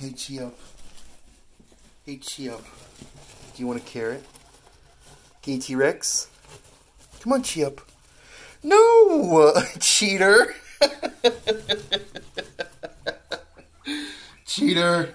Hey, Chia. Hey, Chia. Do you want a carrot? Gay T-Rex? Come on, Chia. No! Cheater! Cheater!